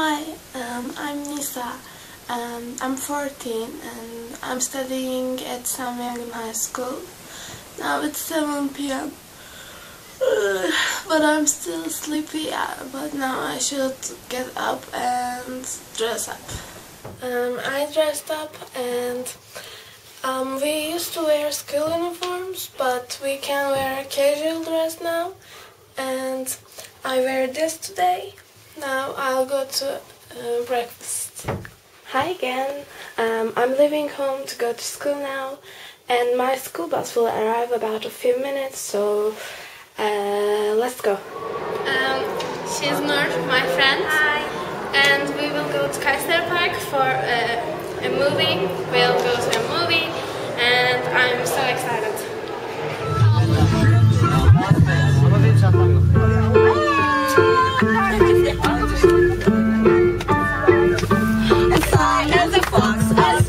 Hi, um, I'm Nisa. Um, I'm 14 and I'm studying at Sami Yangin High School. Now it's 7 p.m. But I'm still sleepy, uh, but now I should get up and dress up. Um, I dressed up and um, we used to wear school uniforms, but we can wear casual dress now. And I wear this today. Now I'll go to uh, breakfast. Hi again. Um, I'm leaving home to go to school now, and my school bus will arrive about a few minutes. So uh, let's go. Um, she's Nur, my friend. Hi. And we will go to Kayseri Park for uh, a movie. We'll go to a movie, and I'm so excited.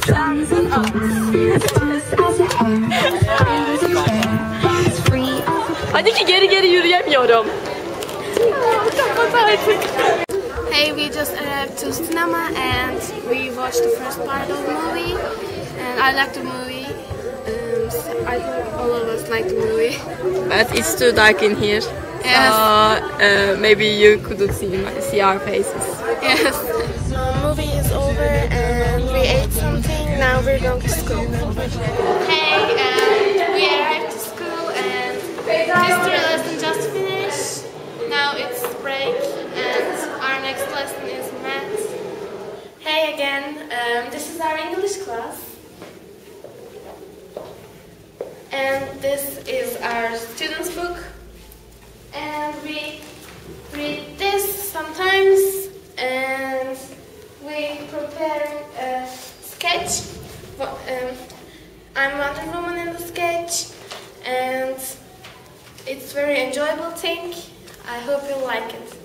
As drums and oaks, as loose as a hare, as a bear, as Hadi ki geri geri yürüyemiyorum. Hey, we just arrived to cinema and we watched the first part of the movie. And I liked the movie. Um, so I think all of us liked the movie. But it's too dark in here. Yes. So uh, maybe you couldn't see, see our faces. Yes. The movie is over we're to school. Hey, um, we arrived to school and history lesson just finished. Now it's break and our next lesson is math. Hey again, um, this is our English class. And this is our student's book. And we read this sometimes and we prepare a sketch. I'm Wonder Woman in the sketch and it's very enjoyable thing. I hope you like it.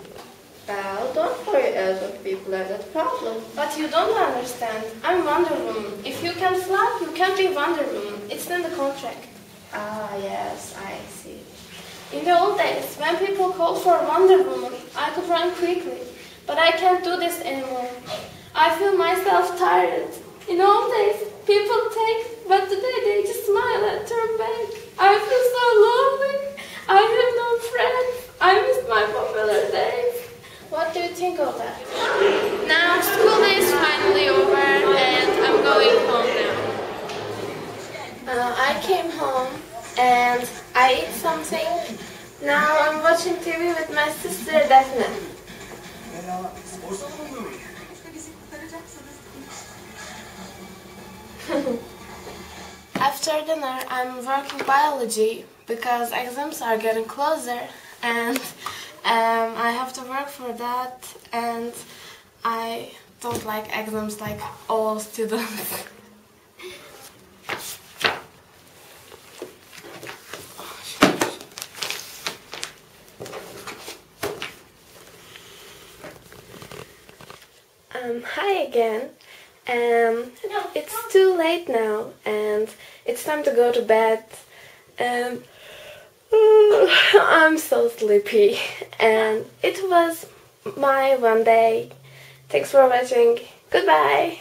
Well, don't worry, other people have that problem. But you don't understand. I'm Wonder Woman. If you can fly, you can be Wonder Woman. It's in the contract. Ah, yes, I see. In the old days, when people called for Wonder Woman, I could run quickly. But I can't do this anymore. I feel myself tired. In old days, people take, but today they just smile and turn back. I feel so lonely. I have no friends. I miss my popular days. What do you think of that? Now school day is finally over and I'm going home now. Uh, I came home and I ate something. Now I'm watching TV with my sister Daphne. After dinner, I'm working biology because exams are getting closer and um, I have to work for that and I don't like exams like all students. Um, hi again. Um, it's too late now, and it's time to go to bed. Um, I'm so sleepy, and it was my one day. Thanks for watching. Goodbye.